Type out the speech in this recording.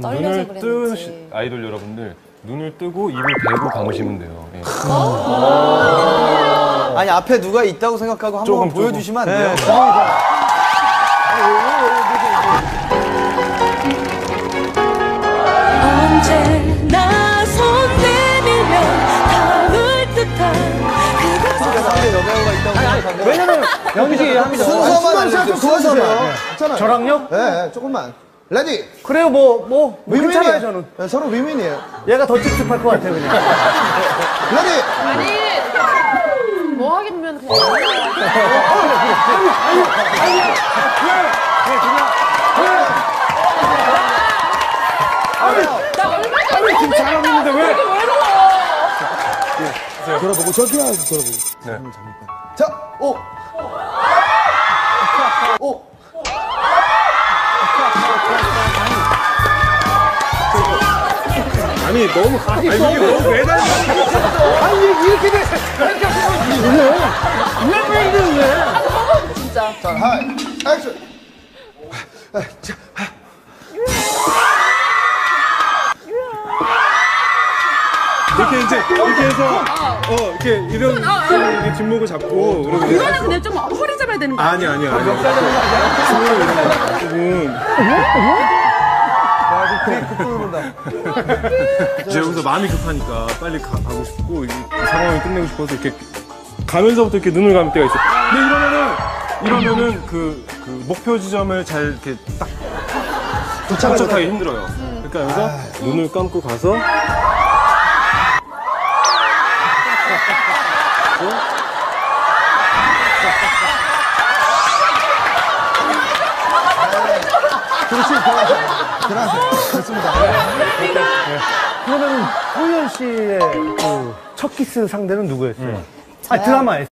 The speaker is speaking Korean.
떨려서 눈을 그랬는지. 뜨 아이돌 여러분들 눈을 뜨고 입을 베고 감으시면 돼요. 예. 아니 앞에 누가 있다고 생각하고 한번 조금, 보여주시면 안 돼요? 언제나 손 내밀면 닿을 듯한 그곳에 앞에 여배우가 있다고 생각하면 왜냐면. 순서만. 좀 도와주세요. 순서만. 괜찮아요. 저랑요? 네, 조금만. 레디. 그래요, 뭐, 뭐, 뭐 괜찮아요. 저는. 네, 서로 윈윈이에요. 얘가 더 찝찝할 것 같아요, 그냥. 레디. 아니 뭐 하겠면 그냥 나 얼마 전에 지금 잘하는데 왜 외로워 돌아보고 저렇게 하고 돌아보고. 네. 자, 오. 오. 아니 너무 아니 이게 너무 매달 아니, 이렇게 돼. 이렇게 하시면 왜? 왜, 왜 이러는 왜? 진짜. 자, 하이. 액션. 자, 이렇게 이제 이렇게 해서 어 이렇게 이런 이렇게 뒷목을 잡고 그러고 이거는 근데 좀 허리 잡아야 되는 거 아니 아니 아니 조금 이제 여기서 마음이 급하니까 빨리 가, 고 싶고 이, 이 상황을 끝내고 싶어서 이렇게 가면서부터 이렇게 눈을 감을 때가 있어. 근데 이러면은 이러면은 그, 그 목표 지점을 잘 이렇게 딱 도착하기 힘들어요. 그러니까 여기서 눈을 감고 가서 그 러면 홍현 씨의 그첫 키스 상대는 누구였어요? 아, 드라마에서.